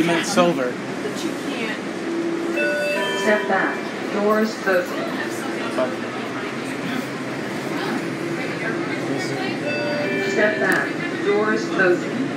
You meant silver. But you can't. Step back. Doors closing. Step back. Doors closing.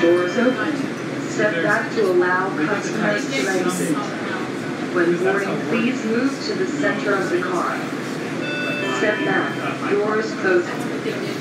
Doors open. Step back to allow customers to exit. When boarding, please move to the center of the car. Step back. Doors closing.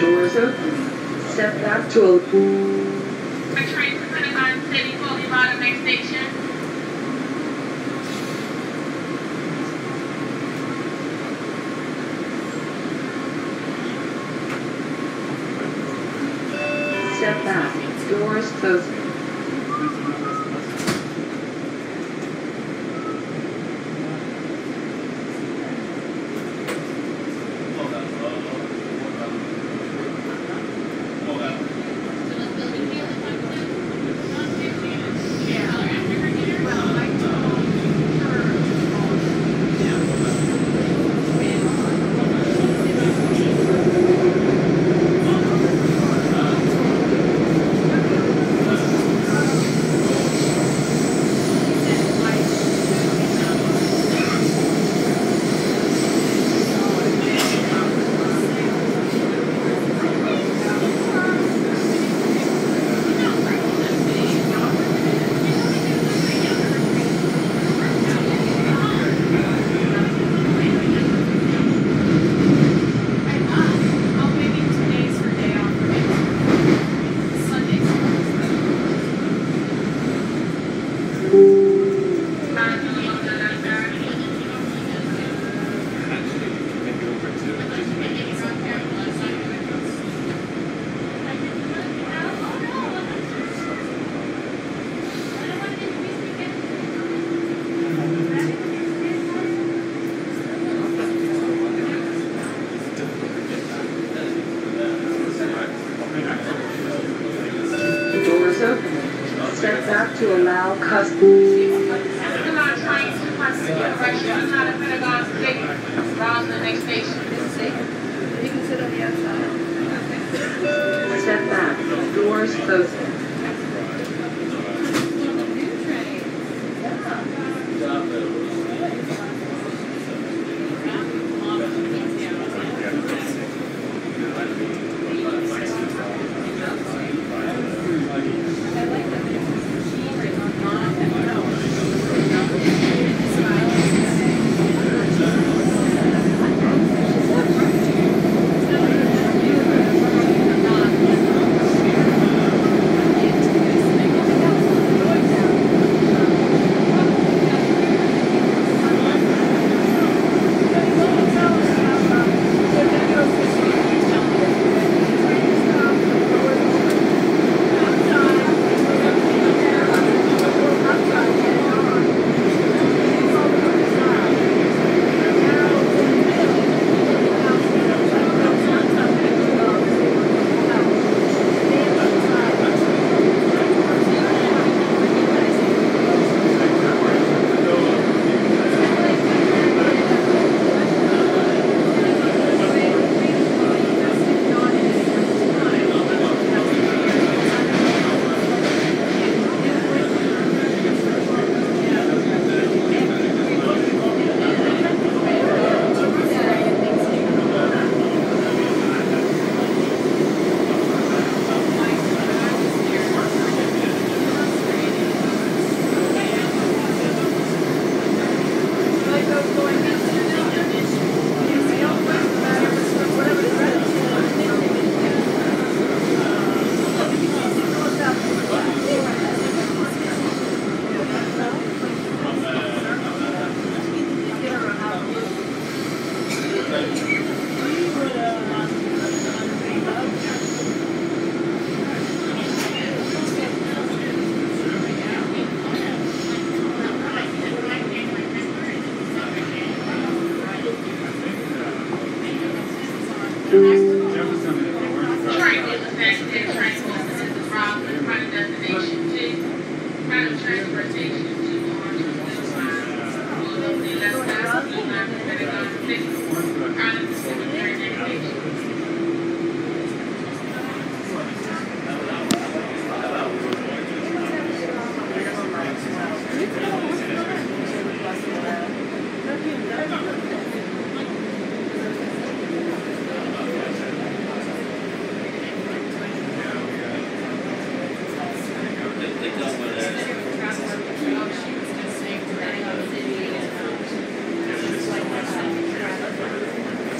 Doors open. Step back to a A train to Pentagon City, Holy Bottom, next station. step back. Doors closing. Step back. Doors closing. Train